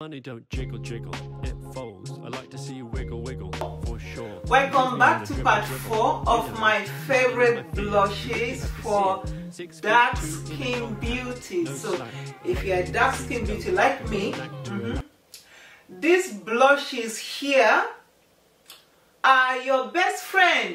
Money don't jiggle jiggle, it folds. I like to see you wiggle wiggle, for sure. Welcome back to part 4 of my favorite blushes for dark skin beauty. So if you're a dark skin beauty like me, mm -hmm, these blushes here are your best friend.